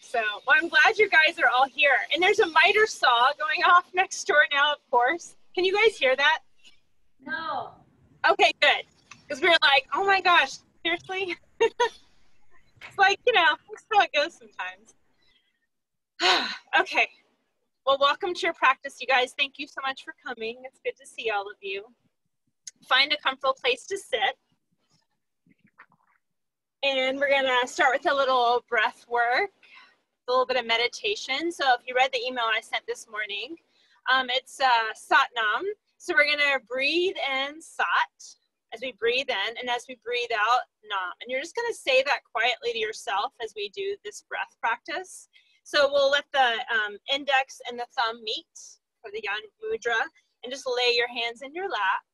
So, well, I'm glad you guys are all here. And there's a miter saw going off next door now, of course. Can you guys hear that? No. Okay, good. Because we were like, oh my gosh, seriously? it's like, you know, that's how it goes sometimes. okay. Well, welcome to your practice, you guys. Thank you so much for coming. It's good to see all of you. Find a comfortable place to sit. And we're gonna start with a little breath work, a little bit of meditation. So if you read the email I sent this morning, um, it's uh, Satnam. So we're gonna breathe in Sat as we breathe in, and as we breathe out Nam. And you're just gonna say that quietly to yourself as we do this breath practice. So we'll let the um, index and the thumb meet for the Gyan Mudra, and just lay your hands in your lap.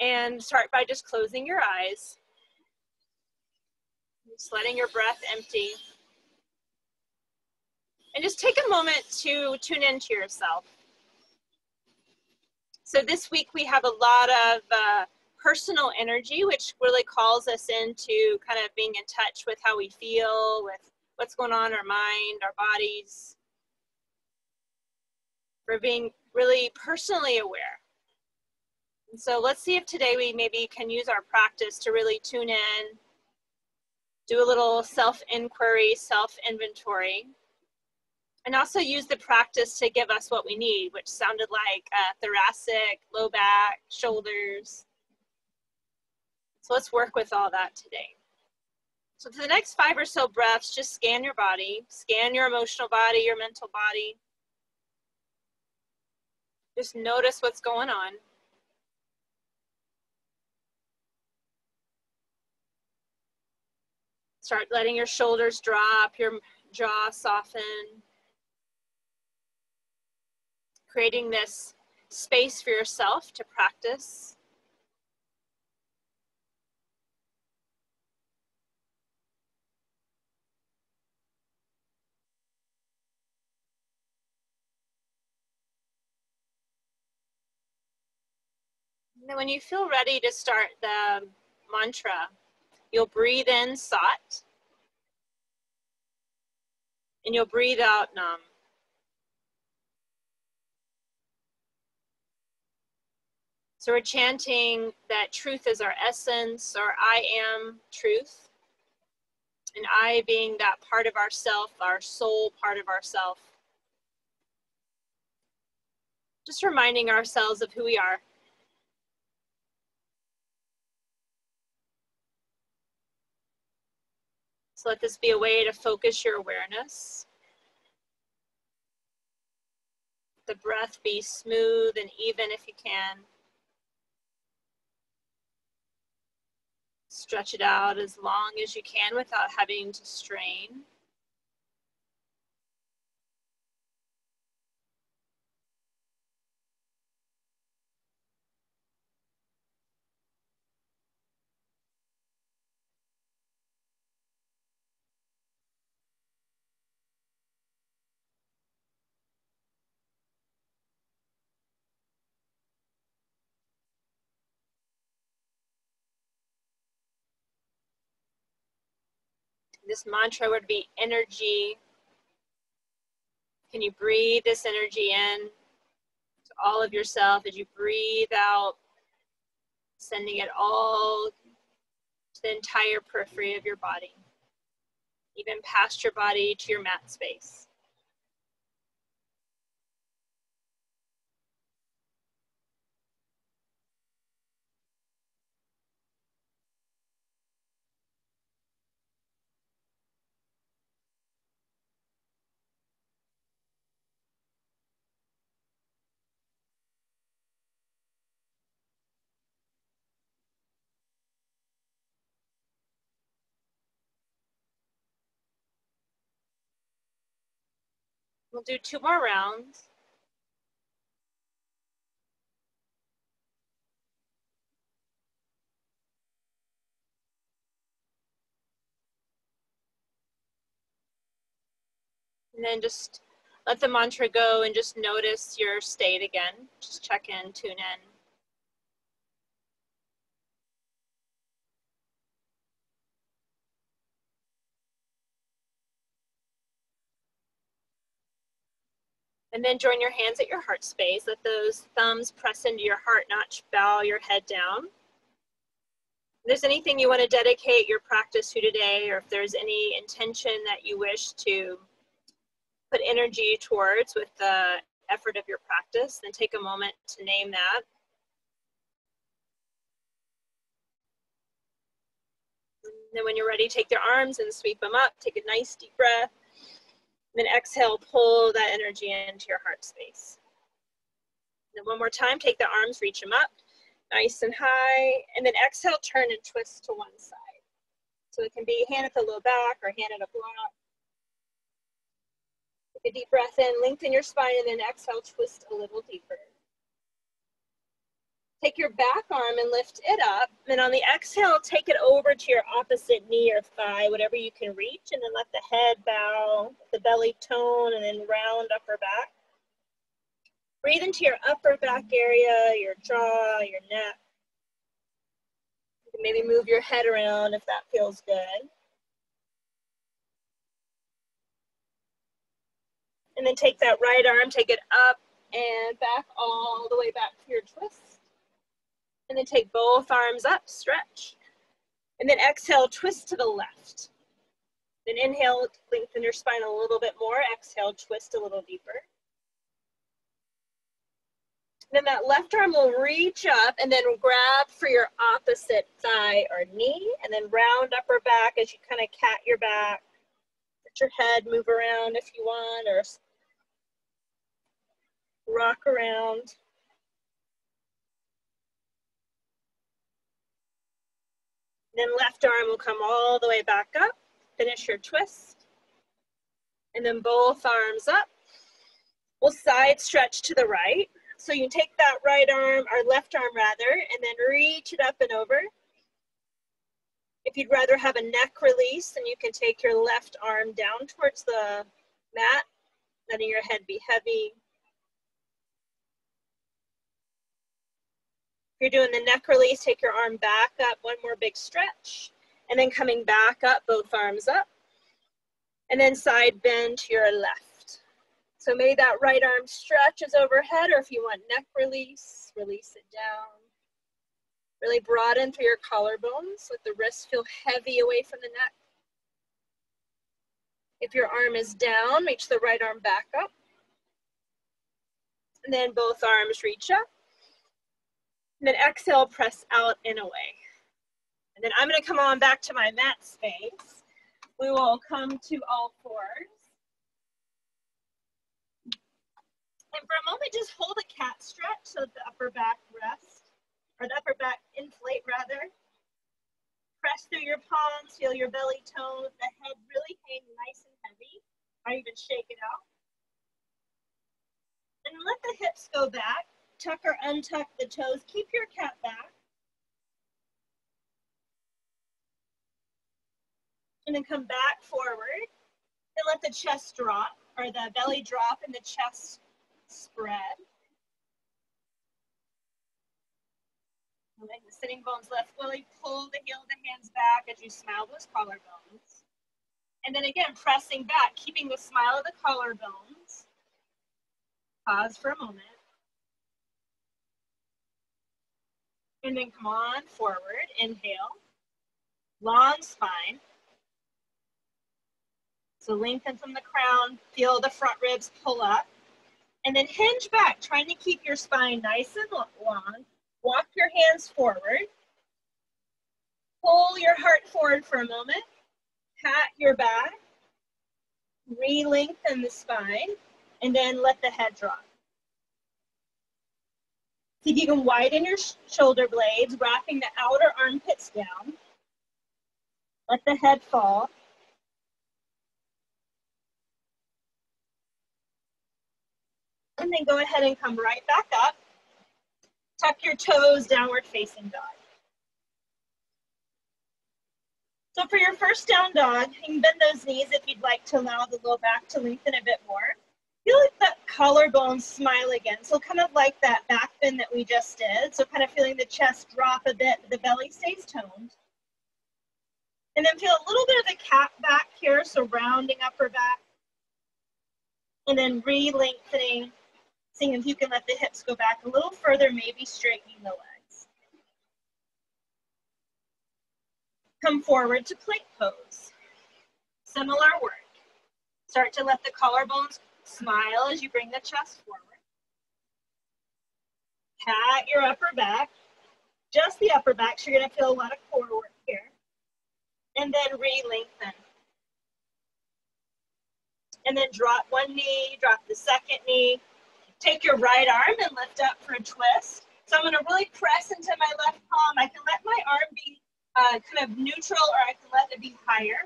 And start by just closing your eyes just letting your breath empty. And just take a moment to tune into yourself. So this week we have a lot of uh, personal energy, which really calls us into kind of being in touch with how we feel, with what's going on in our mind, our bodies. We're being really personally aware. And so let's see if today we maybe can use our practice to really tune in do a little self inquiry, self inventory, and also use the practice to give us what we need, which sounded like uh, thoracic, low back, shoulders. So let's work with all that today. So for the next five or so breaths, just scan your body, scan your emotional body, your mental body. Just notice what's going on. Start letting your shoulders drop, your jaw soften. Creating this space for yourself to practice. Then when you feel ready to start the mantra, You'll breathe in Sat. And you'll breathe out Nam. So we're chanting that truth is our essence, or I am truth. And I being that part of ourself, our soul part of ourself. Just reminding ourselves of who we are. So let this be a way to focus your awareness. The breath be smooth and even if you can. Stretch it out as long as you can without having to strain. This mantra would be energy. Can you breathe this energy in to all of yourself as you breathe out, sending it all to the entire periphery of your body, even past your body to your mat space. We'll do two more rounds. And then just let the mantra go and just notice your state again. Just check in, tune in. And then join your hands at your heart space. Let those thumbs press into your heart notch, bow your head down. If there's anything you want to dedicate your practice to today, or if there's any intention that you wish to put energy towards with the effort of your practice, then take a moment to name that. And then when you're ready, take their arms and sweep them up. Take a nice deep breath. Then exhale, pull that energy into your heart space. Then one more time, take the arms, reach them up, nice and high. And then exhale, turn and twist to one side. So it can be hand at the low back or hand at a block. Take a deep breath in, lengthen your spine, and then exhale, twist a little deeper. Take your back arm and lift it up. And on the exhale, take it over to your opposite knee or thigh, whatever you can reach. And then let the head bow, the belly tone, and then round upper back. Breathe into your upper back area, your jaw, your neck. You can maybe move your head around if that feels good. And then take that right arm, take it up and back all the way back to your twist. And then take both arms up, stretch. And then exhale, twist to the left. Then inhale, lengthen your spine a little bit more. Exhale, twist a little deeper. Then that left arm will reach up and then grab for your opposite thigh or knee and then round upper back as you kind of cat your back. Let your head move around if you want or rock around. Then left arm will come all the way back up. Finish your twist. And then both arms up. We'll side stretch to the right. So you take that right arm, or left arm rather, and then reach it up and over. If you'd rather have a neck release, then you can take your left arm down towards the mat, letting your head be heavy, If you're doing the neck release, take your arm back up, one more big stretch, and then coming back up, both arms up, and then side bend to your left. So maybe that right arm stretches overhead, or if you want neck release, release it down. Really broaden through your collarbones. Let the wrists feel heavy away from the neck. If your arm is down, reach the right arm back up. And then both arms reach up. And then exhale, press out and away. And then I'm gonna come on back to my mat space. We will come to all fours. And for a moment, just hold a cat stretch so the upper back rests, or the upper back inflate rather. Press through your palms, feel your belly tone, the head really hang nice and heavy, or even shake it out. And let the hips go back tuck or untuck the toes. Keep your cat back. And then come back forward and let the chest drop or the belly drop and the chest spread. Letting the sitting bones lift. Really pull the heel of the hands back as you smile those collarbones. And then again, pressing back, keeping the smile of the collarbones. Pause for a moment. And then come on forward, inhale. Long spine. So lengthen from the crown, feel the front ribs pull up. And then hinge back, trying to keep your spine nice and long. Walk your hands forward. Pull your heart forward for a moment. Pat your back. Re-lengthen the spine. And then let the head drop. If you can widen your sh shoulder blades, wrapping the outer armpits down. Let the head fall. And then go ahead and come right back up. Tuck your toes, downward facing dog. So for your first down dog, you can bend those knees if you'd like to allow the low back to lengthen a bit more feel like that collarbone smile again. So kind of like that back bend that we just did. So kind of feeling the chest drop a bit, the belly stays toned. And then feel a little bit of the cat back here, so rounding upper back. And then re-lengthening, seeing if you can let the hips go back a little further, maybe straightening the legs. Come forward to plank pose. Similar work. Start to let the collarbones smile as you bring the chest forward. Pat your upper back, just the upper back, so you're gonna feel a lot of core work here. And then re-lengthen. And then drop one knee, drop the second knee. Take your right arm and lift up for a twist. So I'm gonna really press into my left palm. I can let my arm be uh, kind of neutral or I can let it be higher.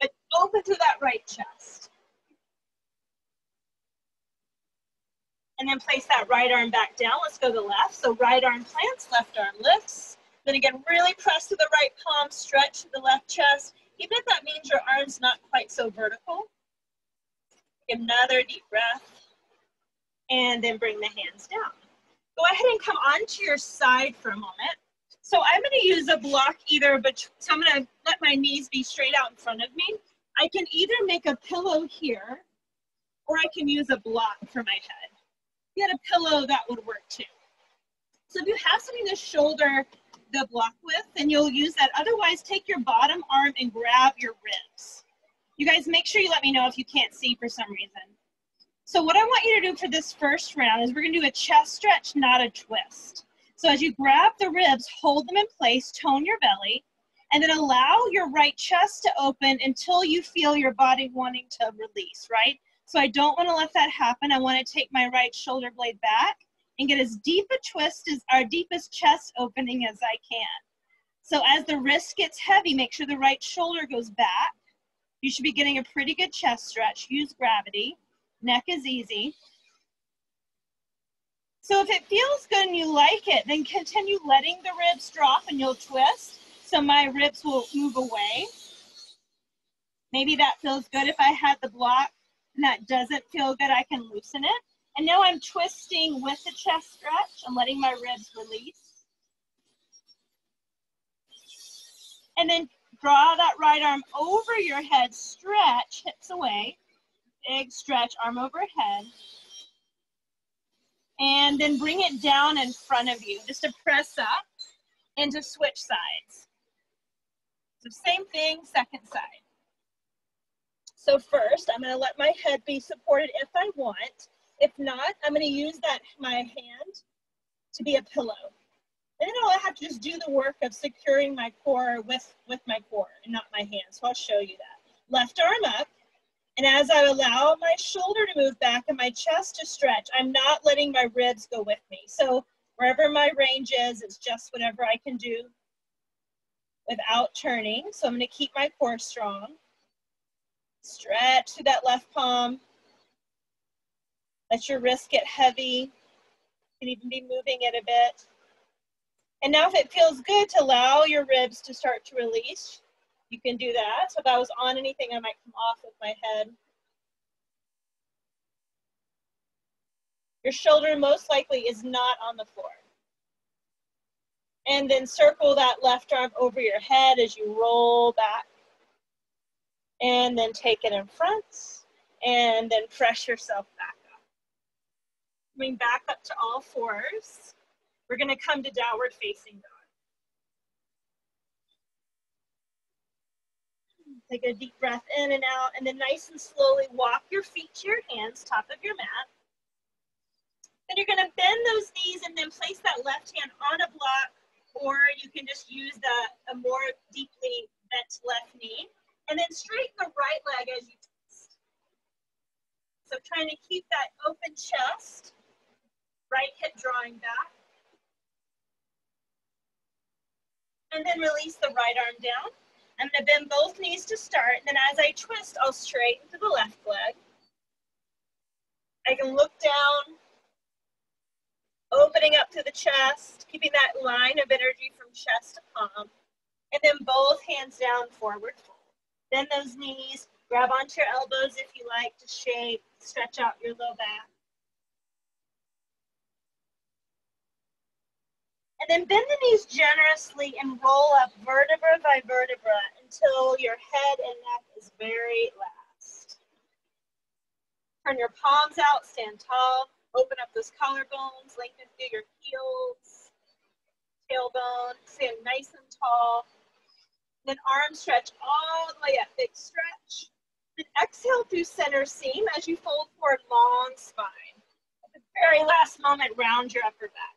But open through that right chest. And then place that right arm back down. Let's go to the left. So right arm plants, left arm lifts. Then again, really press to the right palm, stretch to the left chest. Even if that means your arm's not quite so vertical. Another deep breath. And then bring the hands down. Go ahead and come onto your side for a moment. So I'm gonna use a block either, but so I'm gonna let my knees be straight out in front of me. I can either make a pillow here, or I can use a block for my head. Had a pillow, that would work too. So if you have something to shoulder the block with, then you'll use that. Otherwise, take your bottom arm and grab your ribs. You guys make sure you let me know if you can't see for some reason. So what I want you to do for this first round is we're gonna do a chest stretch, not a twist. So as you grab the ribs, hold them in place, tone your belly, and then allow your right chest to open until you feel your body wanting to release, right? So I don't wanna let that happen. I wanna take my right shoulder blade back and get as deep a twist as our deepest chest opening as I can. So as the wrist gets heavy, make sure the right shoulder goes back. You should be getting a pretty good chest stretch. Use gravity. Neck is easy. So if it feels good and you like it, then continue letting the ribs drop and you'll twist. So my ribs will move away. Maybe that feels good if I had the block that doesn't feel good, I can loosen it. And now I'm twisting with the chest stretch. I'm letting my ribs release. And then draw that right arm over your head, stretch, hips away. Big stretch, arm overhead. And then bring it down in front of you, just to press up and to switch sides. So same thing, second side. So first, I'm gonna let my head be supported if I want. If not, I'm gonna use that my hand to be a pillow. And then I'll have to just do the work of securing my core with, with my core and not my hand. So I'll show you that. Left arm up. And as I allow my shoulder to move back and my chest to stretch, I'm not letting my ribs go with me. So wherever my range is, it's just whatever I can do without turning. So I'm gonna keep my core strong. Stretch to that left palm. Let your wrist get heavy. You can even be moving it a bit. And now if it feels good to allow your ribs to start to release, you can do that. So if I was on anything, I might come off with my head. Your shoulder most likely is not on the floor. And then circle that left arm over your head as you roll back. And then take it in front. And then press yourself back up. Coming back up to all fours. We're gonna come to downward facing dog. Take a deep breath in and out, and then nice and slowly walk your feet to your hands, top of your mat. Then you're gonna bend those knees and then place that left hand on a block, or you can just use the a more deeply bent left knee. And then straighten the right leg as you twist. So trying to keep that open chest, right hip drawing back. And then release the right arm down. I'm gonna bend both knees to start. And then as I twist, I'll straighten to the left leg. I can look down, opening up to the chest, keeping that line of energy from chest to palm. And then both hands down, forward fold. Bend those knees, grab onto your elbows if you like to shape, stretch out your low back. And then bend the knees generously and roll up vertebra by vertebra until your head and neck is very last. Turn your palms out, stand tall. Open up those collarbones, lengthen through your heels, tailbone. Stand nice and tall. Then arm stretch all the way up, big stretch. Then exhale through center seam as you fold forward, long spine. At the very last moment, round your upper back.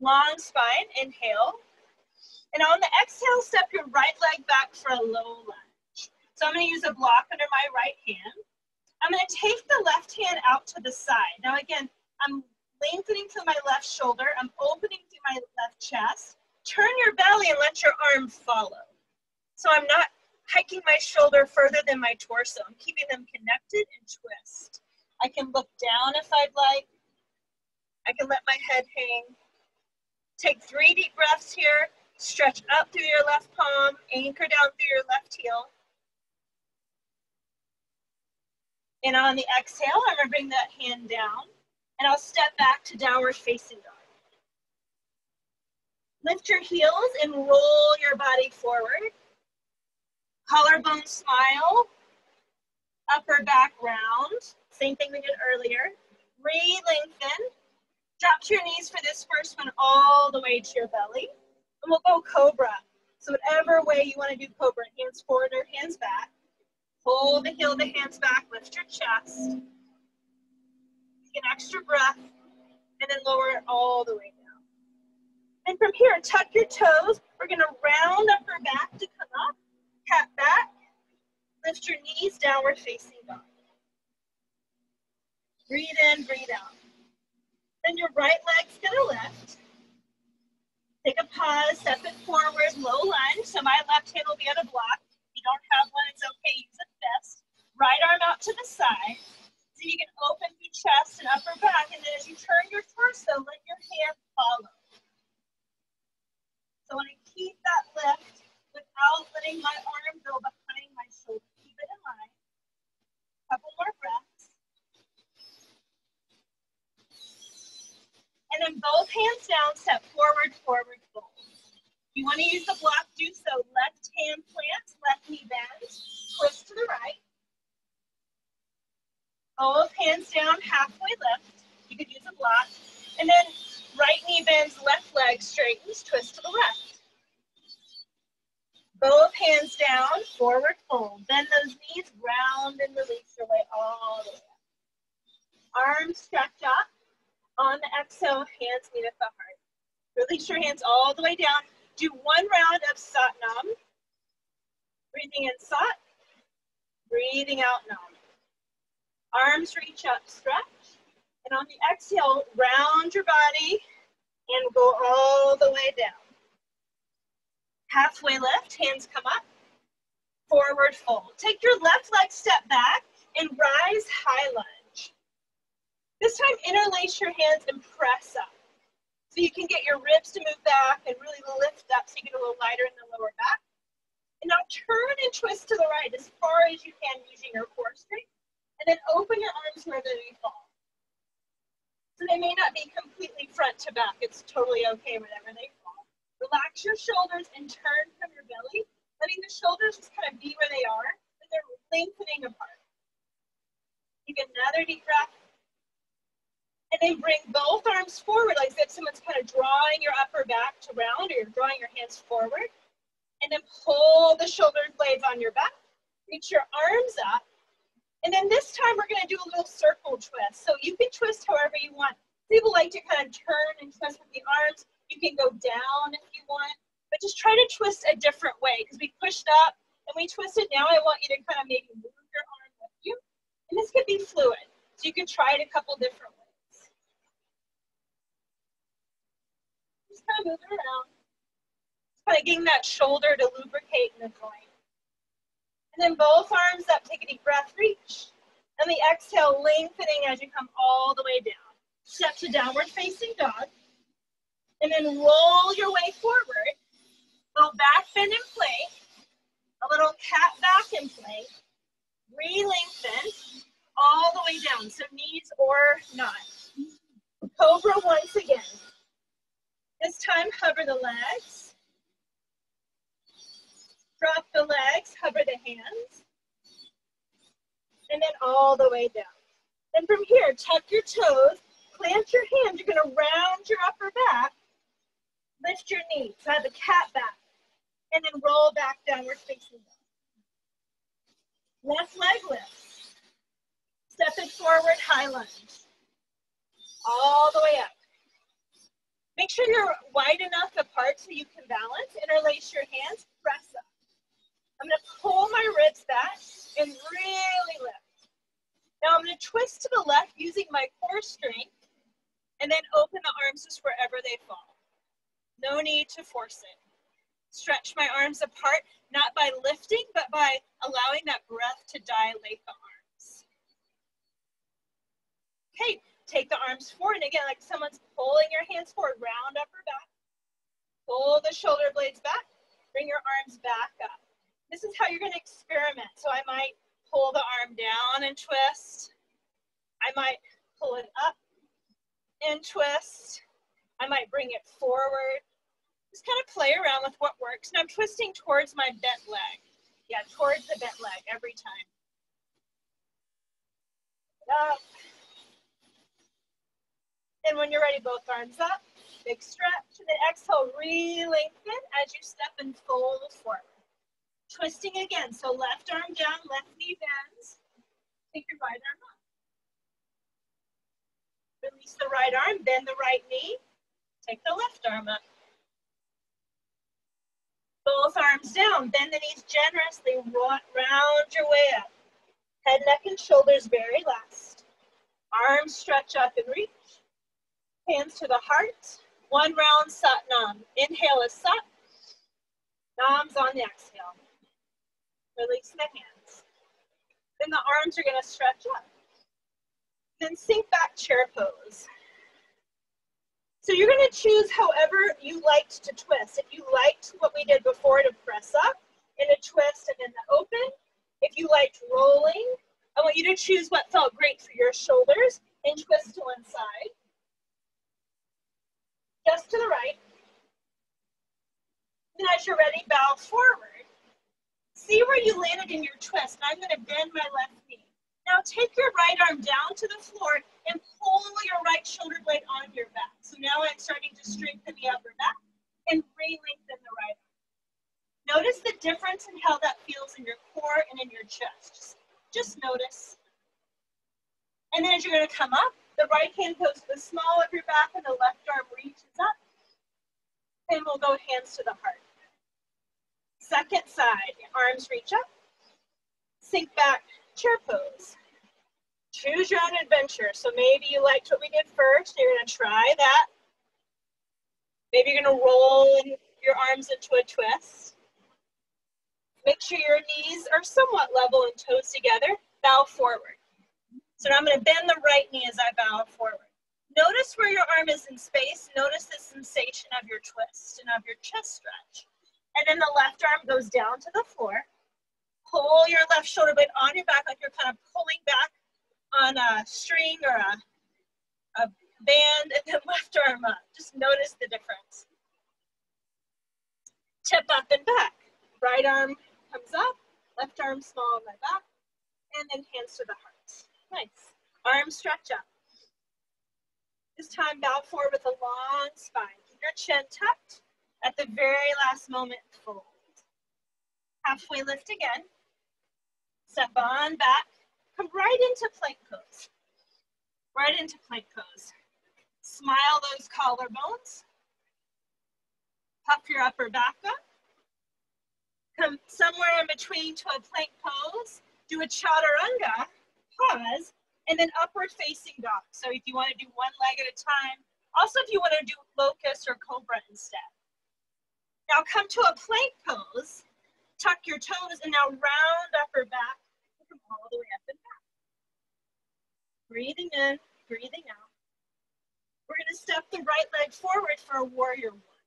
Long spine, inhale. And on the exhale, step your right leg back for a low lunge. So I'm gonna use a block under my right hand. I'm gonna take the left hand out to the side. Now again, I'm lengthening through my left shoulder. I'm opening through my left chest. Turn your belly and let your arm follow. So I'm not hiking my shoulder further than my torso. I'm keeping them connected and twist. I can look down if I'd like. I can let my head hang. Take three deep breaths here. Stretch up through your left palm, anchor down through your left heel. And on the exhale, I'm gonna bring that hand down and I'll step back to downward facing dog. Lift your heels and roll your body forward. Collarbone smile, upper back round. Same thing we did earlier. Re-lengthen. Drop to your knees for this first one all the way to your belly. And we'll go cobra. So whatever way you want to do cobra, hands forward or hands back. Hold the heel the hands back, lift your chest. Take an extra breath, and then lower it all the way. And from here, tuck your toes. We're gonna round up upper back to come up, cat back, lift your knees, downward facing dog. Breathe in, breathe out. Then your right leg's gonna lift. Take a pause, step it forward, low lunge. So my left hand will be on a block. If you don't have one, it's okay, use a fist. Right arm out to the side. So you can open your chest and upper back. And then as you turn your torso, let your hand follow. So I keep that lift without letting my arm go behind my shoulder. Keep it in line. Couple more breaths. And then both hands down, step forward, forward, fold. You want to use the block, do so. Left hand plant, left knee bend, twist to the right. Both hands down, halfway lift. You could use a block. And then right knee bends, left leg straightens, twist to the left. Both hands down, forward fold. Bend those knees, round and release your way all the way up. Arms stretch up. On the exhale, hands meet at the heart. Release your hands all the way down. Do one round of Satnam. Breathing in Sat, breathing out Nam. Arms reach up, stretch. And on the exhale, round your body and go all the way down. Halfway lift, hands come up. Forward fold. Take your left leg step back and rise high lunge. This time, interlace your hands and press up. So you can get your ribs to move back and really lift up so you get a little lighter in the lower back. And now turn and twist to the right as far as you can using your core strength. And then open your arms wherever they fall. So they may not be completely front to back. It's totally okay wherever they fall. Relax your shoulders and turn from your belly, letting the shoulders just kind of be where they are, but they're lengthening apart. Take another deep breath and then bring both arms forward, like if someone's kind of drawing your upper back to round or you're drawing your hands forward. And then pull the shoulder blades on your back. Reach your arms up. And then this time we're gonna do a little circle twist. So you can twist however you want. People like to kind of turn and twist with the arms. You can go down if you want, but just try to twist a different way because we pushed up and we twisted. Now I want you to kind of maybe move your arm with you. And this could be fluid. So you can try it a couple different ways. Just kind of moving around. Kind of getting that shoulder to lubricate in the joint. And then both arms up, take a deep breath, reach. And the exhale, lengthening as you come all the way down. Step to downward facing dog. And then roll your way forward. Little back bend in place. A little cat back in place. Re-lengthen all the way down. So knees or not. Cobra once again. This time, hover the legs. Drop the legs, hover the hands. And then all the way down. Then from here, tuck your toes, plant your hands. You're gonna round your upper back, lift your knees, so have a cat back, and then roll back downward facing dog. Left leg lifts. Step it forward, high lunge. All the way up. Make sure you're wide enough apart so you can balance. Interlace your hands, press up. I'm gonna pull my ribs back and really lift. Now I'm gonna twist to the left using my core strength and then open the arms just wherever they fall. No need to force it. Stretch my arms apart, not by lifting, but by allowing that breath to dilate the arms. Okay, take the arms forward. And again, like someone's pulling your hands forward, round upper back. Pull the shoulder blades back. Bring your arms back up. This is how you're going to experiment. So I might pull the arm down and twist. I might pull it up and twist. I might bring it forward just kind of play around with what works. And I'm twisting towards my bent leg. Yeah, towards the bent leg every time. Up. And when you're ready, both arms up. Big stretch. And then exhale, re-lengthen as you step and fold forward. Twisting again. So left arm down, left knee bends. Take your right arm up. Release the right arm, bend the right knee. Take the left arm up. Both arms down. Bend the knees generously. Round your way up. Head, neck, and shoulders very last. Arms stretch up and reach. Hands to the heart. One round Sat Nam. Inhale is Sat. Nam's on the exhale. Release the hands. Then the arms are going to stretch up. Then sink back chair pose. So you're gonna choose however you liked to twist. If you liked what we did before to press up and a twist and then the open, if you liked rolling, I want you to choose what felt great for your shoulders and twist to one side. Just to the right. And as you're ready, bow forward. See where you landed in your twist. I'm gonna bend my left knee. Now take your right arm down to the floor and pull your right shoulder blade on your back. So now I'm starting to strengthen the upper back and re-lengthen the right arm. Notice the difference in how that feels in your core and in your chest. Just, just notice. And then as you're gonna come up, the right hand goes to the small of your back and the left arm reaches up. And we'll go hands to the heart. Second side, arms reach up, sink back, chair pose. Choose your own adventure. So maybe you liked what we did first. You're gonna try that. Maybe you're gonna roll your arms into a twist. Make sure your knees are somewhat level and toes together. Bow forward. So now I'm gonna bend the right knee as I bow forward. Notice where your arm is in space. Notice the sensation of your twist and of your chest stretch. And then the left arm goes down to the floor pull your left shoulder blade on your back like you're kind of pulling back on a string or a, a band and then left arm up. Just notice the difference. Tip up and back. Right arm comes up, left arm small on my back, and then hands to the heart. Nice. Arm stretch up. This time bow forward with a long spine. Keep your chin tucked. At the very last moment, fold. Halfway lift again. Step on back. Come right into plank pose. Right into plank pose. Smile those collarbones. Puff your upper back up. Come somewhere in between to a plank pose. Do a chaturanga, pause, and then upward facing dog. So if you want to do one leg at a time, also if you want to do locust or cobra instead. Now come to a plank pose, tuck your toes, and now round upper back Come all the way up and back. Breathing in, breathing out. We're gonna step the right leg forward for a warrior one.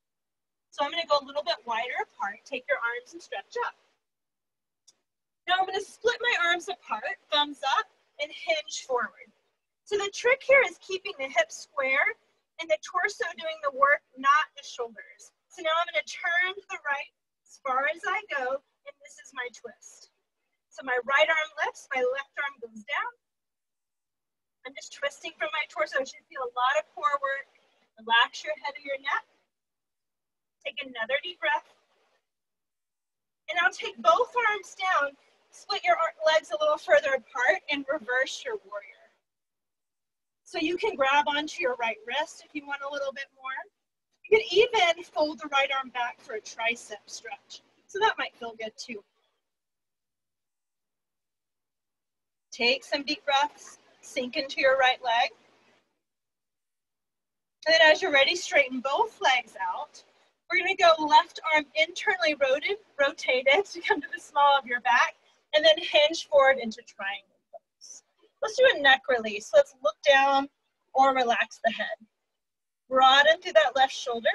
So I'm gonna go a little bit wider apart. Take your arms and stretch up. Now I'm gonna split my arms apart, thumbs up, and hinge forward. So the trick here is keeping the hips square and the torso doing the work, not the shoulders. So now I'm gonna turn to the right as far as I go, and this is my twist. So my right arm lifts, my left arm goes down. I'm just twisting from my torso. I should feel a lot of core work. Relax your head of your neck. Take another deep breath. And now take both arms down. Split your legs a little further apart and reverse your warrior. So you can grab onto your right wrist if you want a little bit more. You can even fold the right arm back for a tricep stretch. So that might feel good too. Take some deep breaths, sink into your right leg. And then as you're ready, straighten both legs out. We're gonna go left arm internally rotated, rotated to come to the small of your back, and then hinge forward into triangle pose. Let's do a neck release. Let's look down or relax the head. Broaden through that left shoulder.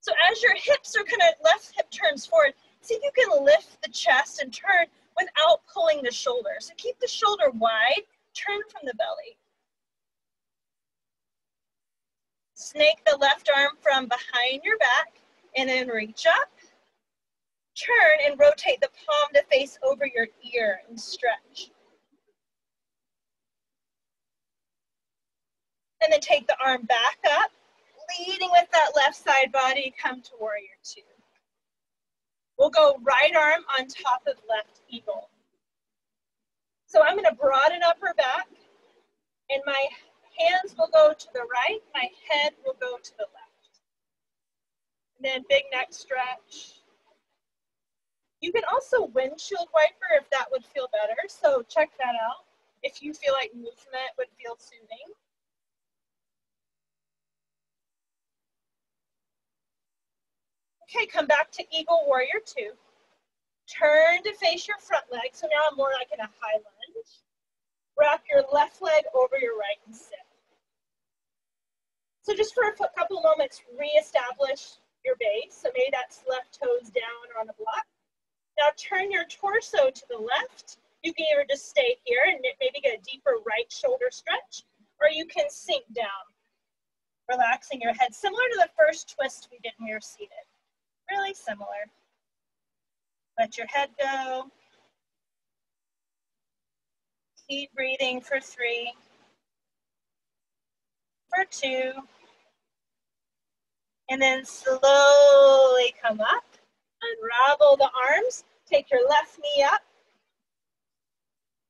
So as your hips are kind of left hip turns forward, see if you can lift the chest and turn without pulling the shoulder. So keep the shoulder wide, turn from the belly. Snake the left arm from behind your back and then reach up. Turn and rotate the palm to face over your ear and stretch. And then take the arm back up, leading with that left side body, come to warrior two. We'll go right arm on top of left eagle. So I'm gonna broaden up her back and my hands will go to the right, my head will go to the left. And then big neck stretch. You can also windshield wiper if that would feel better. So check that out if you feel like movement would feel soothing. Okay, come back to Eagle Warrior Two. Turn to face your front leg. So now I'm more like in a high lunge. Wrap your left leg over your right and sit. So just for a couple moments, reestablish your base. So maybe that's left toes down on the block. Now turn your torso to the left. You can either just stay here and maybe get a deeper right shoulder stretch, or you can sink down, relaxing your head, similar to the first twist we did when were seated really similar. Let your head go. Keep breathing for three, for two, and then slowly come up. Unravel the arms. Take your left knee up.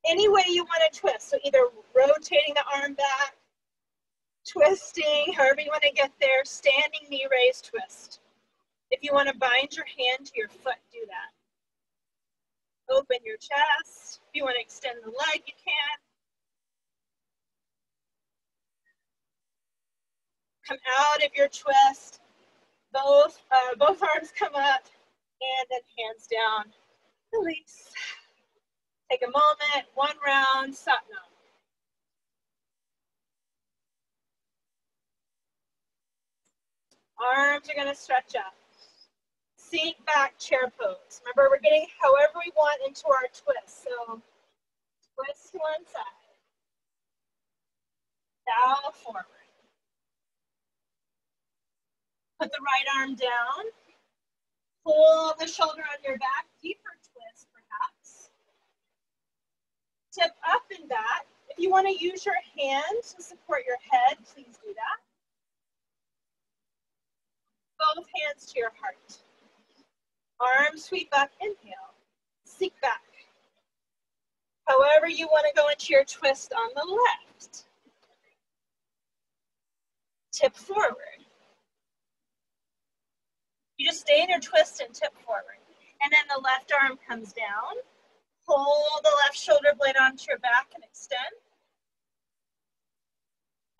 Any way you want to twist. So either rotating the arm back, twisting, however you want to get there, standing knee raise twist. If you want to bind your hand to your foot, do that. Open your chest. If you want to extend the leg, you can. Come out of your twist. Both, uh, both arms come up and then hands down. Release. Take a moment, one round, Satnam. Arms are gonna stretch up seat back chair pose. Remember, we're getting however we want into our twist. So twist to one side. Bow forward. Put the right arm down. Pull the shoulder on your back. Deeper twist, perhaps. Tip up and back. If you want to use your hand to support your head, please do that. Both hands to your heart. Arms sweep back, inhale, seek back. However you want to go into your twist on the left. Tip forward. You just stay in your twist and tip forward. And then the left arm comes down. Pull the left shoulder blade onto your back and extend.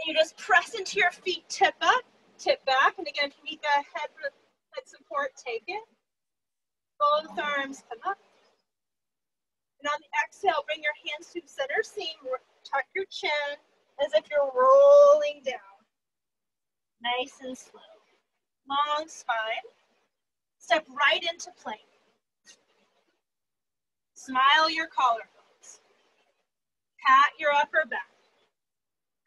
And you just press into your feet, tip up, tip back. And again, if you need head, head support, take it. Both arms come up. And on the exhale, bring your hands to center seam, tuck your chin as if you're rolling down. Nice and slow. Long spine. Step right into plank. Smile your collarbones. Pat your upper back.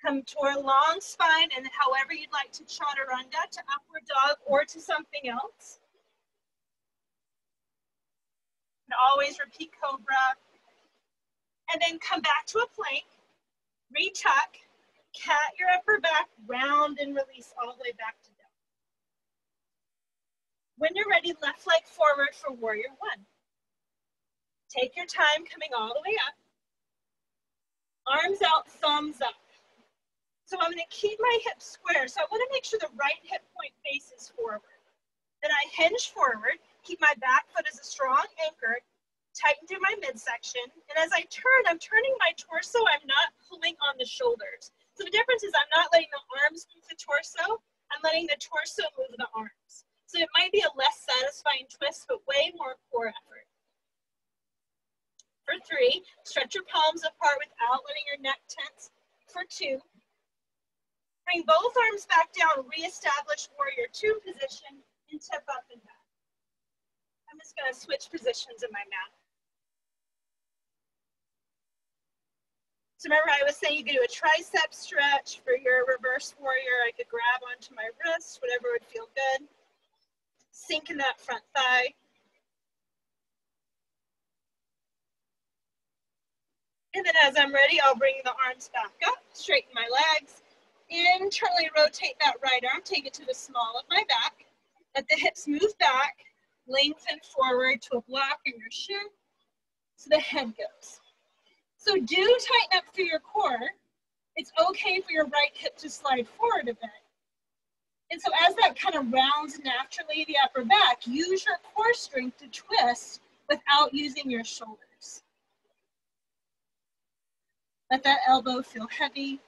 Come to a long spine and however you'd like to chaturanga to upward dog or to something else. Always repeat cobra. And then come back to a plank. Retuck, cat your upper back, round and release all the way back to down. When you're ready, left leg forward for warrior one. Take your time coming all the way up. Arms out, thumbs up. So I'm gonna keep my hips square. So I wanna make sure the right hip point faces forward. Then I hinge forward, keep my back foot as a strong anchor, tighten through my midsection. And as I turn, I'm turning my torso, I'm not pulling on the shoulders. So the difference is I'm not letting the arms move the torso, I'm letting the torso move the arms. So it might be a less satisfying twist, but way more core effort. For three, stretch your palms apart without letting your neck tense. For two, bring both arms back down, reestablish warrior two position, and tip up and back. Just gonna switch positions in my mat. So remember I was saying you could do a tricep stretch for your reverse warrior. I could grab onto my wrist, whatever would feel good. Sink in that front thigh. And then as I'm ready, I'll bring the arms back up, straighten my legs, internally rotate that right arm, take it to the small of my back. Let the hips move back, lengthen forward to a block in your shin so the head goes. So do tighten up through your core. It's okay for your right hip to slide forward a bit. And so as that kind of rounds naturally the upper back, use your core strength to twist without using your shoulders. Let that elbow feel heavy.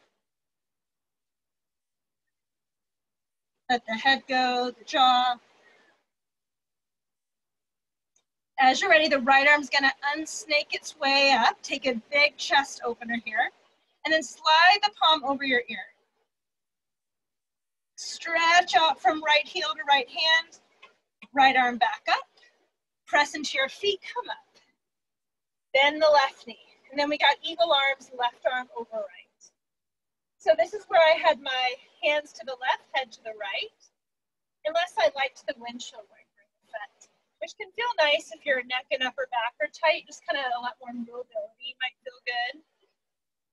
Let the head go, the jaw, As you're ready, the right arm's gonna unsnake its way up. Take a big chest opener here. And then slide the palm over your ear. Stretch out from right heel to right hand. Right arm back up. Press into your feet, come up. Bend the left knee. And then we got eagle arms, left arm over right. So this is where I had my hands to the left, head to the right. Unless I liked the windshield which can feel nice if your neck and upper back are tight, just kind of a lot more mobility might feel good.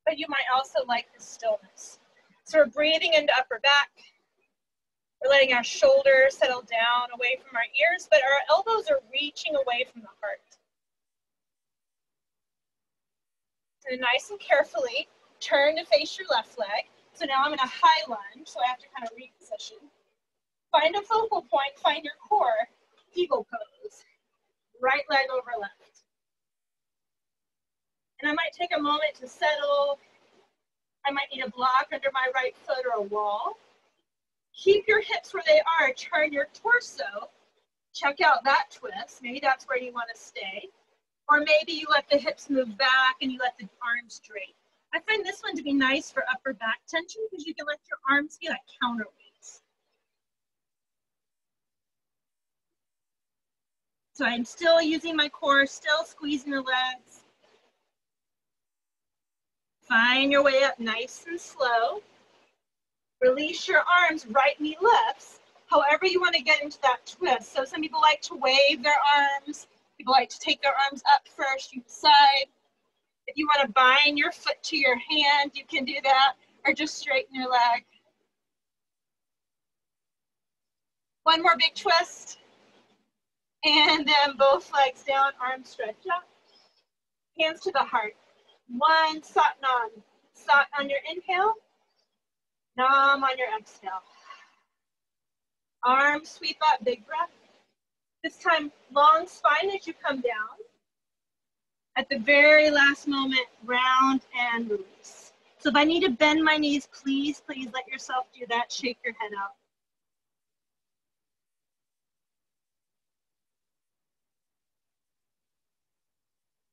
But you might also like the stillness. So we're breathing into upper back. We're letting our shoulders settle down away from our ears, but our elbows are reaching away from the heart. So nice and carefully, turn to face your left leg. So now I'm in a high lunge, so I have to kind of reposition. Find a focal point, find your core, eagle pose. Right leg over left. And I might take a moment to settle. I might need a block under my right foot or a wall. Keep your hips where they are. Turn your torso. Check out that twist. Maybe that's where you want to stay. Or maybe you let the hips move back and you let the arms drape. I find this one to be nice for upper back tension because you can let your arms be like counterweight. So I'm still using my core, still squeezing the legs. Find your way up nice and slow. Release your arms, right knee lifts. However you want to get into that twist. So some people like to wave their arms. People like to take their arms up first, you decide. If you want to bind your foot to your hand, you can do that, or just straighten your leg. One more big twist. And then both legs down, arms stretch up. Hands to the heart. One, Satnam. Sat on your inhale. Nam on your exhale. Arms sweep up, big breath. This time, long spine as you come down. At the very last moment, round and release. So if I need to bend my knees, please, please let yourself do that. Shake your head out.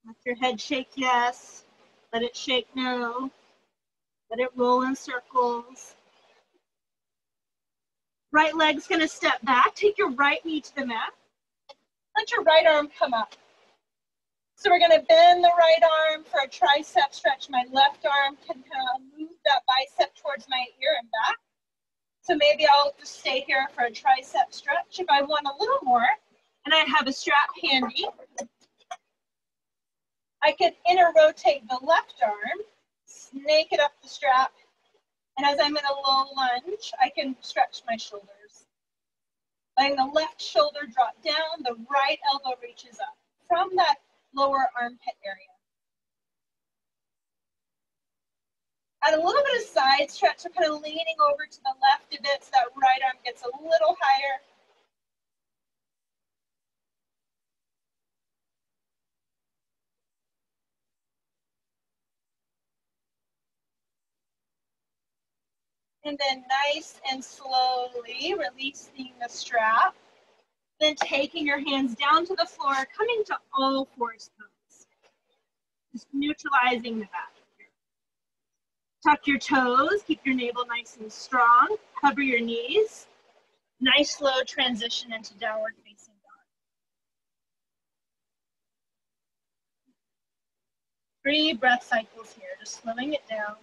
Let your head shake yes. Let it shake no. Let it roll in circles. Right leg's gonna step back. Take your right knee to the mat. Let your right arm come up. So we're gonna bend the right arm for a tricep stretch. My left arm can kind of move that bicep towards my ear and back. So maybe I'll just stay here for a tricep stretch. If I want a little more, and I have a strap handy, I could inner rotate the left arm, snake it up the strap. And as I'm in a low lunge, I can stretch my shoulders. Letting the left shoulder drop down, the right elbow reaches up from that lower armpit area. Add a little bit of side stretch, so kind of leaning over to the left a bit so that right arm gets a little higher. And then nice and slowly releasing the strap. Then taking your hands down to the floor, coming to all fours pose. Just neutralizing the back. Tuck your toes, keep your navel nice and strong. Cover your knees. Nice slow transition into downward facing dog. Three breath cycles here, just slowing it down.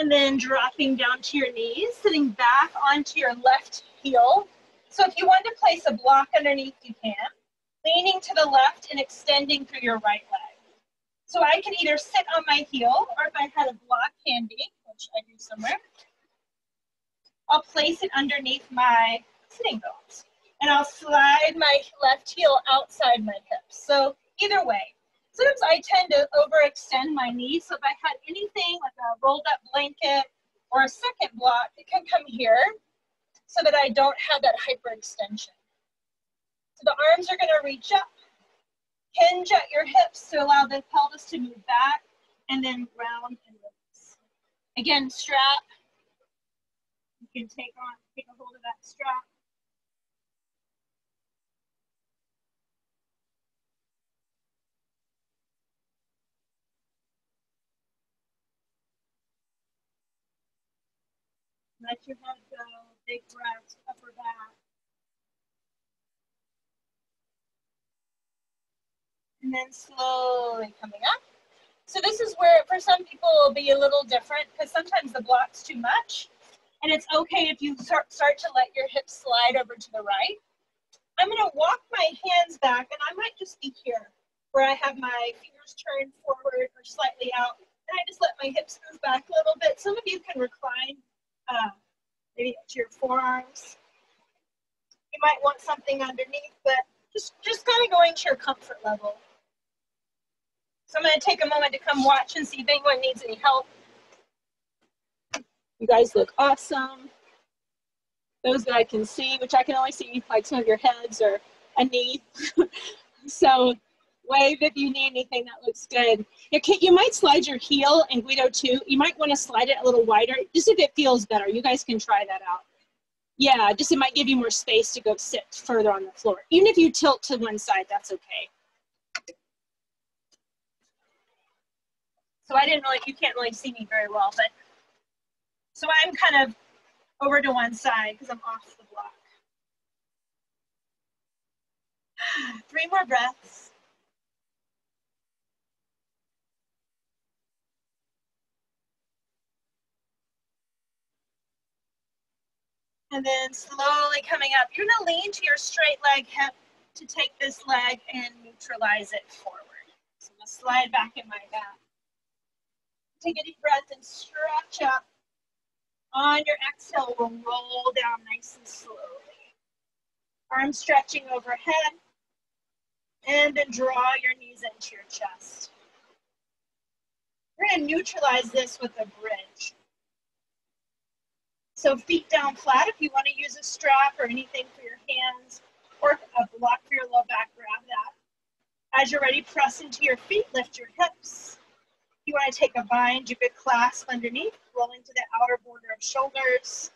And then dropping down to your knees, sitting back onto your left heel. So if you want to place a block underneath, you can. Leaning to the left and extending through your right leg. So I can either sit on my heel, or if I had a block handy, which I do somewhere, I'll place it underneath my sitting bones. And I'll slide my left heel outside my hips. So either way, sometimes I tend to overextend my knee. So if I had anything like a rolled up blanket or a second block, it can come here so that I don't have that hyperextension. So the arms are gonna reach up, hinge at your hips to allow the pelvis to move back and then round and release. Again, strap. You can take on, take a hold of that strap. Let your head go, big breaths, upper back. And then slowly coming up. So this is where for some people it'll be a little different because sometimes the block's too much. And it's okay if you start, start to let your hips slide over to the right. I'm gonna walk my hands back and I might just be here where I have my fingers turned forward or slightly out. And I just let my hips move back a little bit. Some of you can recline uh, maybe to your forearms. You might want something underneath, but just, just kind of going to your comfort level. So I'm going to take a moment to come watch and see if anyone needs any help. You guys look awesome. Those that I can see, which I can only see like some of your heads or a knee. so wave if you need anything that looks good. You might slide your heel and Guido too. You might want to slide it a little wider, just if it feels better. You guys can try that out. Yeah, just it might give you more space to go sit further on the floor. Even if you tilt to one side, that's okay. So I didn't really, you can't really see me very well, but so I'm kind of over to one side because I'm off the block. Three more breaths. And then slowly coming up. You're gonna lean to your straight leg hip to take this leg and neutralize it forward. So I'm gonna slide back in my back. Take a deep breath and stretch up. On your exhale, we'll roll down nice and slowly. Arms stretching overhead. And then draw your knees into your chest. We're gonna neutralize this with a bridge. So feet down flat if you want to use a strap or anything for your hands or a block for your low back, grab that. As you're ready, press into your feet, lift your hips. If you want to take a bind, you could clasp underneath, roll into the outer border of shoulders.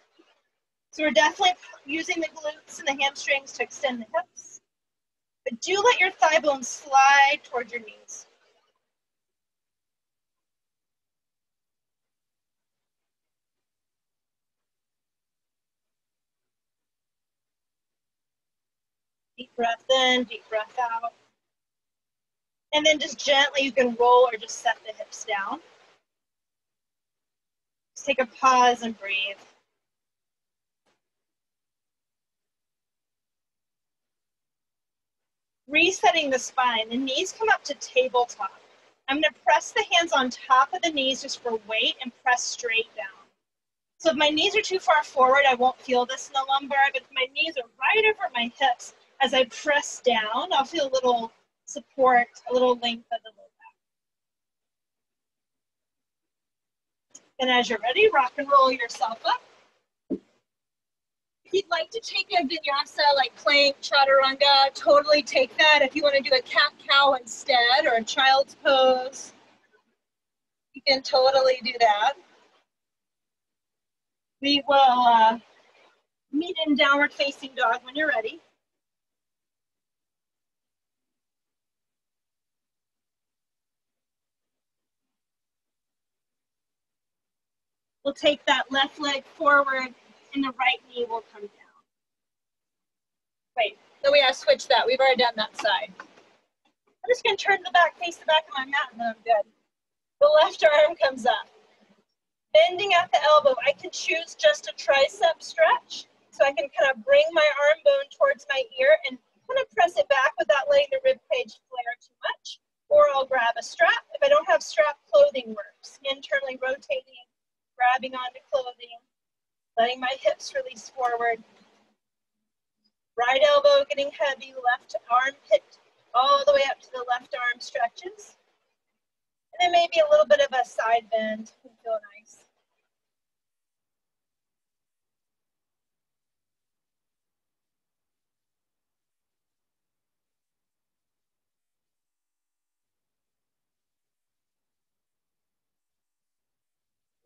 So we're definitely using the glutes and the hamstrings to extend the hips. But do let your thigh bones slide towards your knees. breath in, deep breath out. And then just gently you can roll or just set the hips down. Just take a pause and breathe. Resetting the spine, the knees come up to tabletop. I'm gonna press the hands on top of the knees just for weight and press straight down. So if my knees are too far forward, I won't feel this in the lumbar, but if my knees are right over my hips, as I press down, I'll feel a little support, a little length of the low back. And as you're ready, rock and roll yourself up If you'd like to take a vinyasa like plank chaturanga, totally take that. If you want to do a cat cow instead or a child's pose, you can totally do that. We will uh, meet in downward facing dog when you're ready. We'll take that left leg forward and the right knee will come down. Wait, so we have to switch that. We've already done that side. I'm just gonna turn the back, face the back of my mat and then I'm good. The left arm comes up. Bending at the elbow, I can choose just a tricep stretch. So I can kind of bring my arm bone towards my ear and kind of press it back without letting the rib cage flare too much. Or I'll grab a strap. If I don't have strap, clothing works. Internally rotating, grabbing onto clothing, letting my hips release forward. Right elbow getting heavy, left armpit all the way up to the left arm stretches. And then maybe a little bit of a side bend feel nice.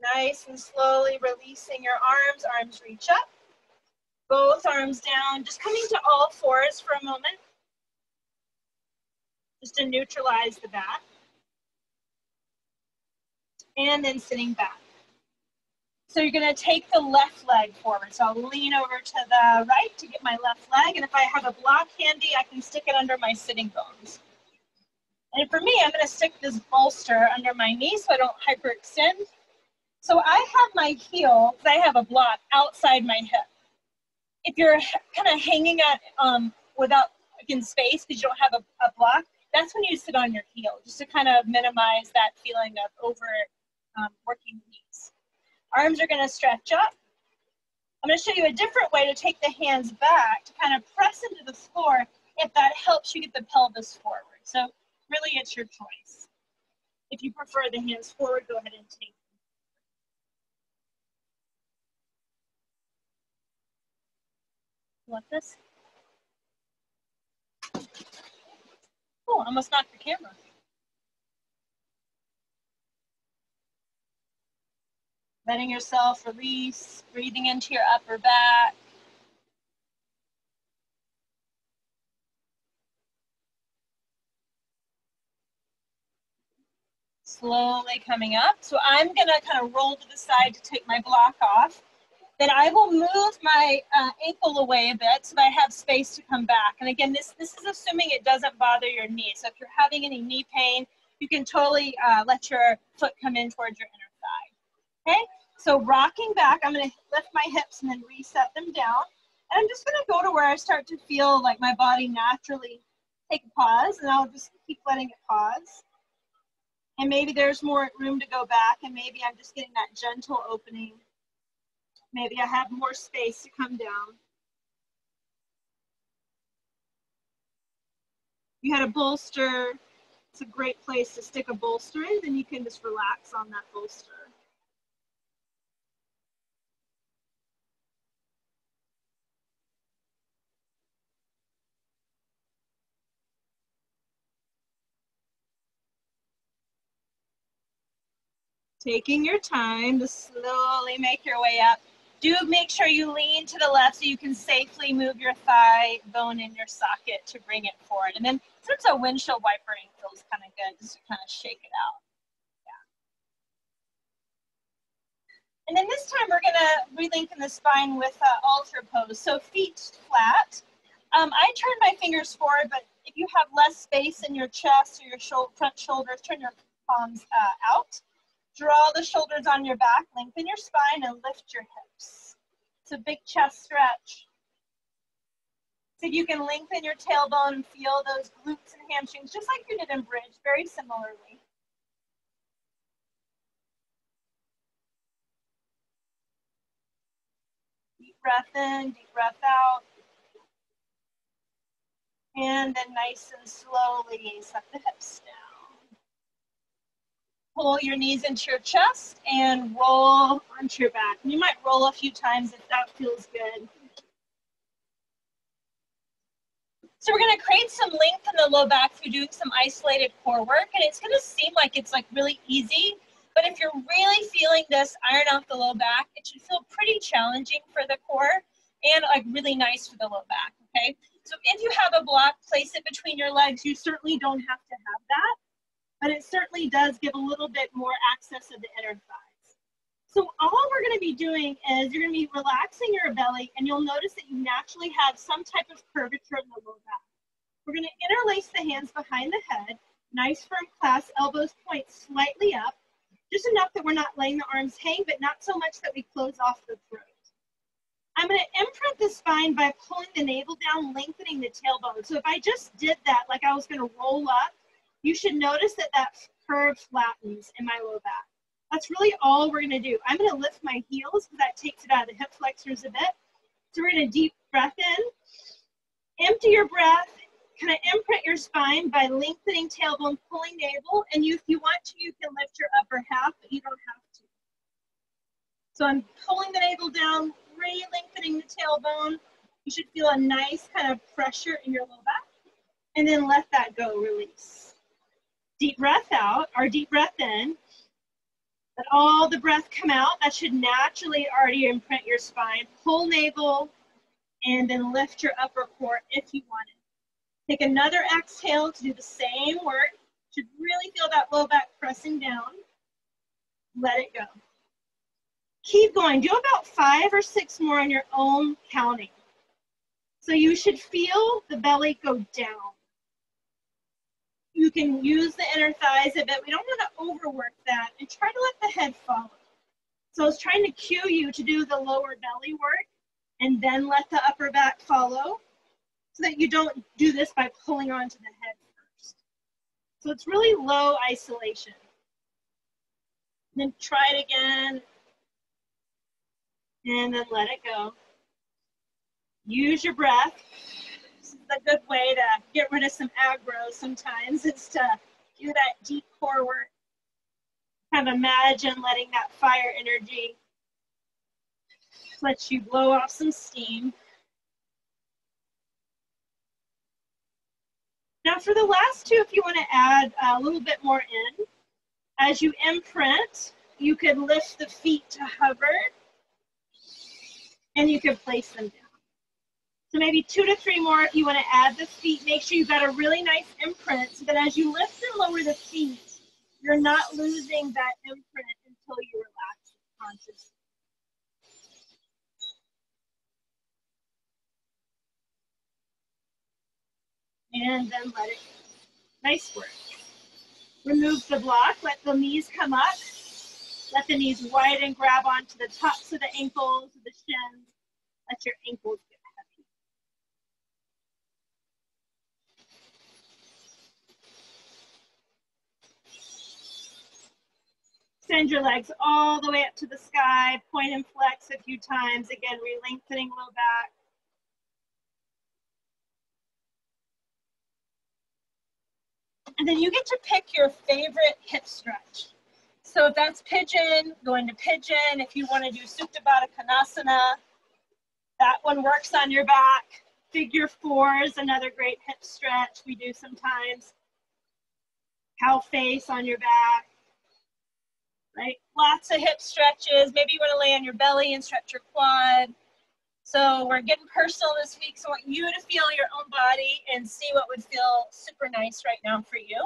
Nice and slowly releasing your arms. Arms reach up. Both arms down. Just coming to all fours for a moment. Just to neutralize the back. And then sitting back. So you're gonna take the left leg forward. So I'll lean over to the right to get my left leg. And if I have a block handy, I can stick it under my sitting bones. And for me, I'm gonna stick this bolster under my knee so I don't hyperextend. So I have my heel, I have a block outside my hip. If you're kind of hanging out um, without in space because you don't have a, a, block, that's when you sit on your heel, just to kind of minimize that feeling of over um, working knees. Arms are going to stretch up. I'm going to show you a different way to take the hands back to kind of press into the floor if that helps you get the pelvis forward. So really it's your choice. If you prefer the hands forward, go ahead and take This? Oh, I almost knocked the camera. Letting yourself release, breathing into your upper back. Slowly coming up. So I'm gonna kind of roll to the side to take my block off then I will move my uh, ankle away a bit so that I have space to come back. And again, this, this is assuming it doesn't bother your knee. So if you're having any knee pain, you can totally uh, let your foot come in towards your inner thigh. Okay, so rocking back, I'm gonna lift my hips and then reset them down. And I'm just gonna go to where I start to feel like my body naturally take a pause and I'll just keep letting it pause. And maybe there's more room to go back and maybe I'm just getting that gentle opening Maybe I have more space to come down. You had a bolster. It's a great place to stick a bolster in, then you can just relax on that bolster. Taking your time to slowly make your way up do make sure you lean to the left so you can safely move your thigh bone in your socket to bring it forward. And then since a windshield wipering feels kind of good, just to kind of shake it out. Yeah. And then this time we're gonna re-lengthen the spine with uh, altar pose. So feet flat. Um, I turn my fingers forward, but if you have less space in your chest or your front shoulders, turn your palms uh, out. Draw the shoulders on your back, lengthen your spine, and lift your hips. It's a big chest stretch. So you can lengthen your tailbone and feel those glutes and hamstrings, just like you did in bridge, very similarly. Deep breath in, deep breath out. And then nice and slowly set the hips down. Pull your knees into your chest and roll onto your back. You might roll a few times if that feels good. So we're gonna create some length in the low back through doing some isolated core work. And it's gonna seem like it's like really easy, but if you're really feeling this iron off the low back, it should feel pretty challenging for the core and like really nice for the low back, okay? So if you have a block, place it between your legs. You certainly don't have to have that, but it certainly does give a little bit more access of the inner thighs. So all we're gonna be doing is you're gonna be relaxing your belly and you'll notice that you naturally have some type of curvature in the low back. We're gonna interlace the hands behind the head, nice firm clasp, elbows point slightly up, just enough that we're not letting the arms hang, but not so much that we close off the throat. I'm going to imprint the spine by pulling the navel down, lengthening the tailbone. So if I just did that like I was going to roll up, you should notice that that curve flattens in my low back. That's really all we're going to do. I'm going to lift my heels because that takes it out of the hip flexors a bit. So we're going to deep breath in, empty your breath, kind of imprint your spine by lengthening tailbone, pulling navel, and you, if you want to, you can lift your upper half, but you don't have to. So I'm pulling the navel down, really lengthening the tailbone. You should feel a nice kind of pressure in your low back, and then let that go, release. Deep breath out, or deep breath in. Let all the breath come out. That should naturally already imprint your spine. Pull navel, and then lift your upper core if you want it. Take another exhale to do the same work. Should really feel that low back pressing down. Let it go. Keep going. Do about five or six more on your own counting. So you should feel the belly go down. You can use the inner thighs a bit. We don't want to overwork that and try to let the head follow. So I was trying to cue you to do the lower belly work and then let the upper back follow so that you don't do this by pulling onto the head first. So it's really low isolation. And then try it again. And then let it go. Use your breath. A good way to get rid of some aggro sometimes, is to do that deep core work. Kind of imagine letting that fire energy let you blow off some steam. Now for the last two, if you want to add a little bit more in, as you imprint, you could lift the feet to hover and you can place them down. So maybe two to three more if you want to add the feet. Make sure you've got a really nice imprint so that as you lift and lower the feet, you're not losing that imprint until you relax consciously. and then let it. Nice work. Remove the block, let the knees come up. Let the knees widen, grab onto the tops of the ankles, the shins. Let your ankles Send your legs all the way up to the sky. Point and flex a few times. Again, re-lengthening low back. And then you get to pick your favorite hip stretch. So if that's pigeon, go into pigeon. If you want to do Supta Baddha Konasana, that one works on your back. Figure four is another great hip stretch we do sometimes. Cow face on your back. Right? Lots of hip stretches. Maybe you want to lay on your belly and stretch your quad. So we're getting personal this week. So I want you to feel your own body and see what would feel super nice right now for you.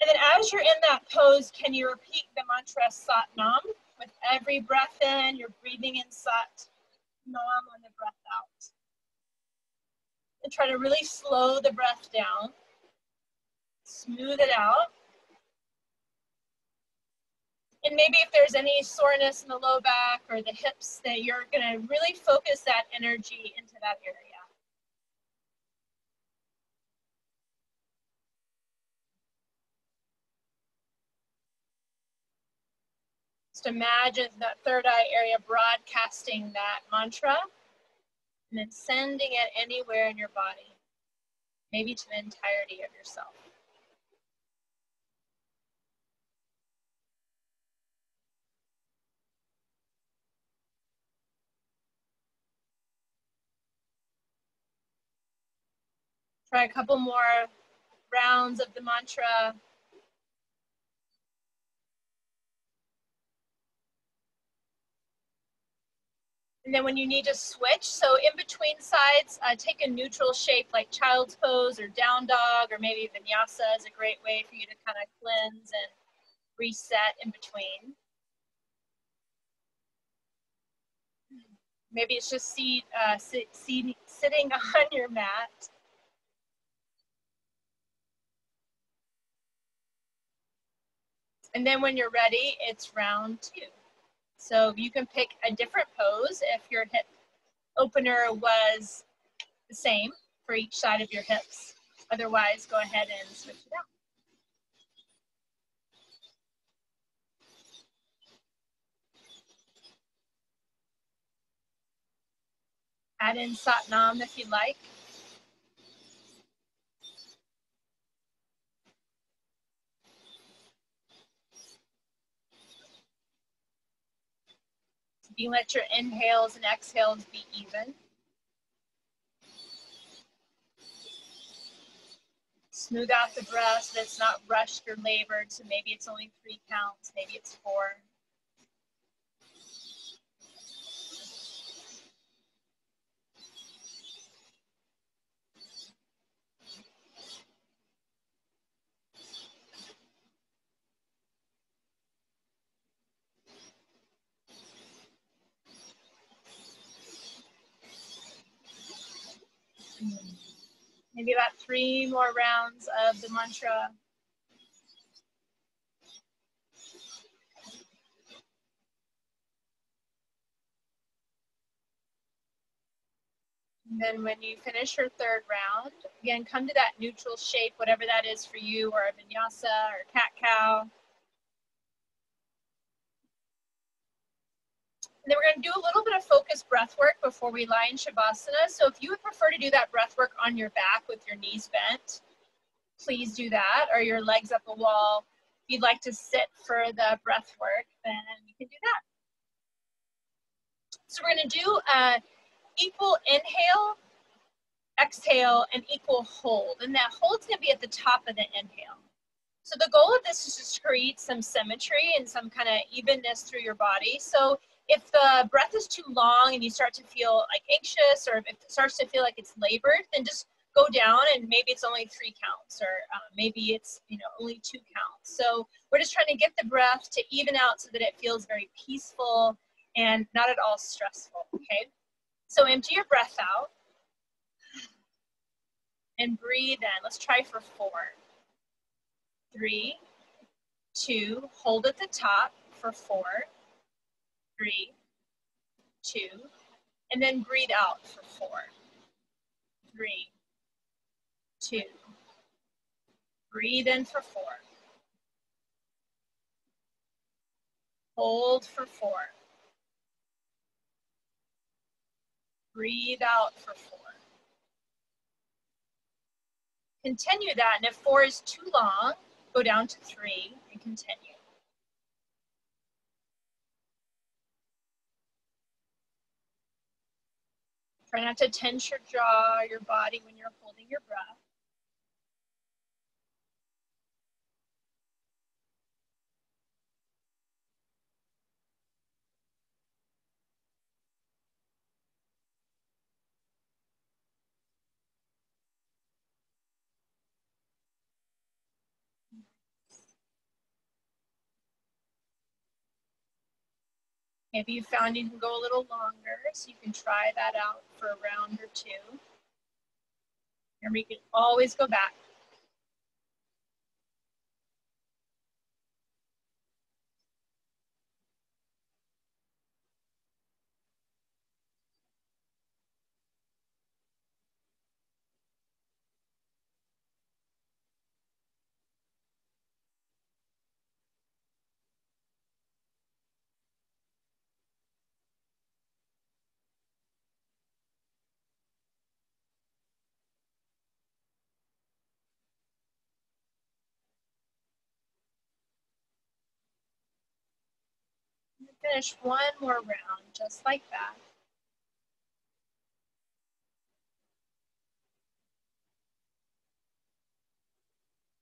And then as you're in that pose, can you repeat the mantra Sat Nam? With every breath in, you're breathing in Sat Nam on the breath out. And try to really slow the breath down. Smooth it out. And maybe if there's any soreness in the low back or the hips, that you're going to really focus that energy into that area. Just imagine that third eye area broadcasting that mantra and then sending it anywhere in your body, maybe to the entirety of yourself. Try a couple more rounds of the mantra. And then when you need to switch, so in between sides, uh, take a neutral shape like child's pose or down dog, or maybe vinyasa is a great way for you to kind of cleanse and reset in between. Maybe it's just seat, uh, sit, seat, sitting on your mat. And then when you're ready, it's round two. So you can pick a different pose if your hip opener was the same for each side of your hips. Otherwise, go ahead and switch it out. Add in Satnam if you'd like. You let your inhales and exhales be even. Smooth out the breath so that it's not rushed or labored. So maybe it's only three counts, maybe it's four. Maybe about three more rounds of the mantra. And then when you finish your third round, again, come to that neutral shape, whatever that is for you, or a vinyasa or cat cow. And then we're going to do a little bit of focused breath work before we lie in Shavasana. So if you would prefer to do that breath work on your back with your knees bent, please do that, or your legs up a wall. If you'd like to sit for the breath work, then you can do that. So we're going to do uh, equal inhale, exhale, and equal hold. And that hold's going to be at the top of the inhale. So the goal of this is to create some symmetry and some kind of evenness through your body. So if the breath is too long and you start to feel like anxious or if it starts to feel like it's labored, then just go down and maybe it's only three counts or uh, maybe it's you know only two counts. So we're just trying to get the breath to even out so that it feels very peaceful and not at all stressful, okay? So empty your breath out and breathe in. Let's try for four, three, two, hold at the top for four, three, two, and then breathe out for four, three, two. Breathe in for four. Hold for four. Breathe out for four. Continue that, and if four is too long, go down to three and continue. Try not to tense your jaw, your body when you're holding your breath. Maybe you found you can go a little longer, so you can try that out for a round or two. And we can always go back. Finish one more round, just like that.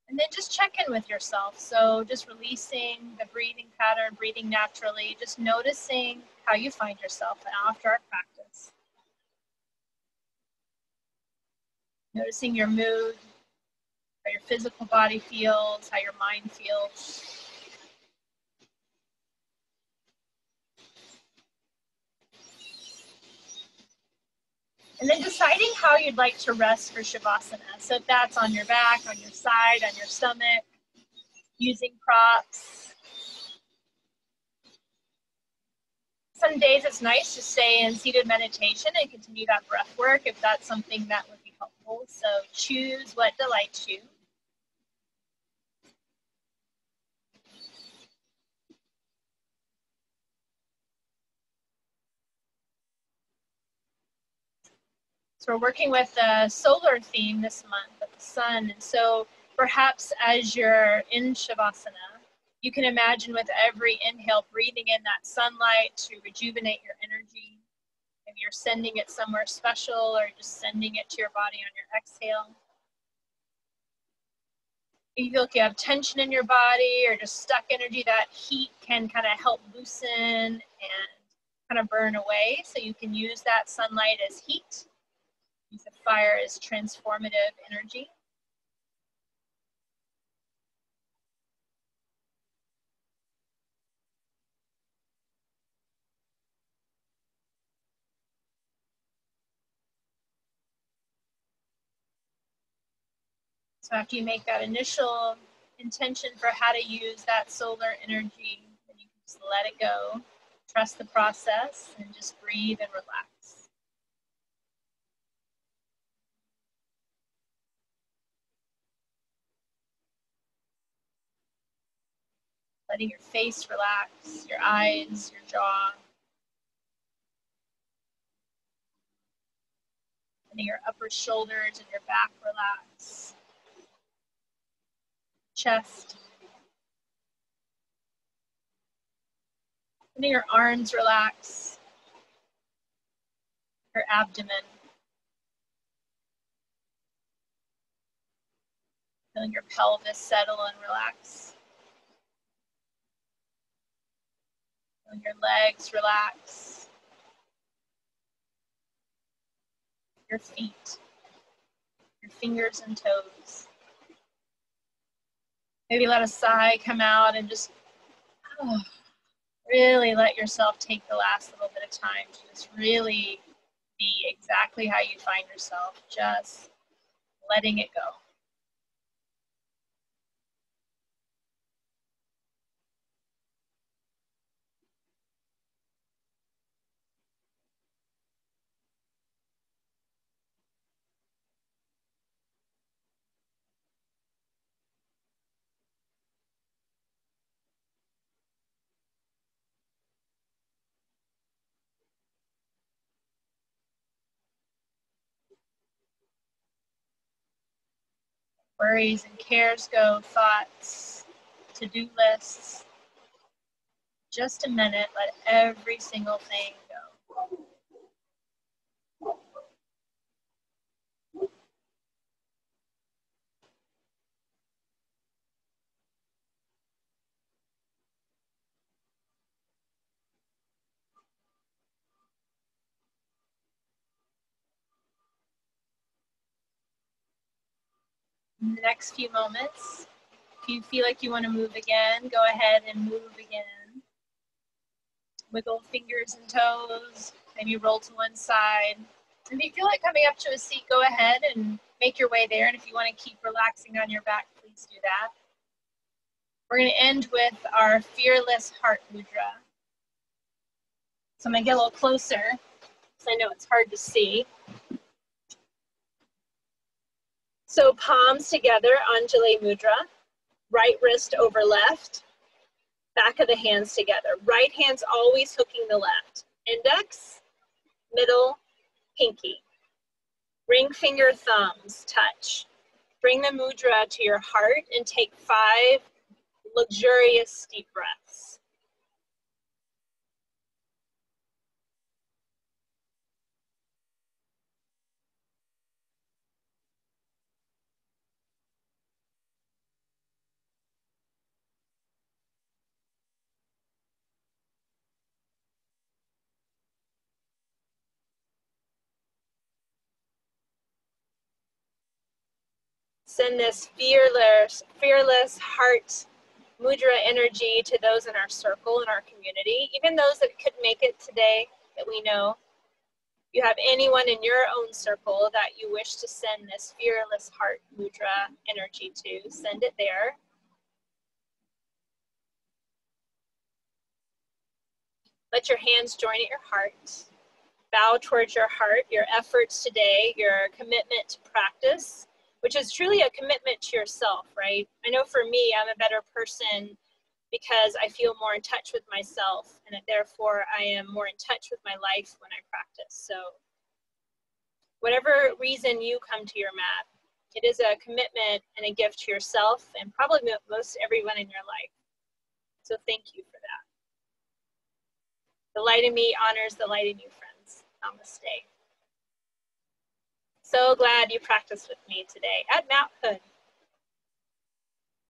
And then just check in with yourself. So just releasing the breathing pattern, breathing naturally, just noticing how you find yourself after our practice. Noticing your mood, how your physical body feels, how your mind feels. And then deciding how you'd like to rest for Shavasana. So if that's on your back, on your side, on your stomach, using props. Some days it's nice to stay in seated meditation and continue that breath work if that's something that would be helpful. So choose what delights you. So we're working with the solar theme this month the sun. And so perhaps as you're in Shavasana, you can imagine with every inhale breathing in that sunlight to rejuvenate your energy. Maybe you're sending it somewhere special or just sending it to your body on your exhale. If you feel like you have tension in your body or just stuck energy, that heat can kind of help loosen and kind of burn away. So you can use that sunlight as heat fire is transformative energy. So after you make that initial intention for how to use that solar energy, then you can just let it go, trust the process, and just breathe and relax. Letting your face relax, your eyes, your jaw. Letting your upper shoulders and your back relax. Chest. Letting your arms relax. Your abdomen. Feeling your pelvis settle and relax. Your legs relax. Your feet, your fingers and toes. Maybe let a sigh come out and just oh, really let yourself take the last little bit of time to just really be exactly how you find yourself, just letting it go. Worries and cares go, thoughts, to do lists. Just a minute, let every single thing go. In the next few moments. If you feel like you want to move again, go ahead and move again. Wiggle fingers and toes, maybe roll to one side. If you feel like coming up to a seat, go ahead and make your way there. And if you want to keep relaxing on your back, please do that. We're going to end with our fearless heart mudra. So I'm going to get a little closer because I know it's hard to see. So palms together, Anjali Mudra, right wrist over left, back of the hands together. Right hand's always hooking the left. Index, middle, pinky. Ring finger thumbs touch. Bring the mudra to your heart and take five luxurious deep breaths. Send this fearless, fearless heart mudra energy to those in our circle, in our community, even those that couldn't make it today that we know. You have anyone in your own circle that you wish to send this fearless heart mudra energy to, send it there. Let your hands join at your heart. Bow towards your heart, your efforts today, your commitment to practice, which is truly a commitment to yourself, right? I know for me, I'm a better person because I feel more in touch with myself, and therefore I am more in touch with my life when I practice. So, whatever reason you come to your mat, it is a commitment and a gift to yourself and probably most everyone in your life. So, thank you for that. The light in me honors the light in you, friends. Namaste. So glad you practiced with me today at Mount Hood.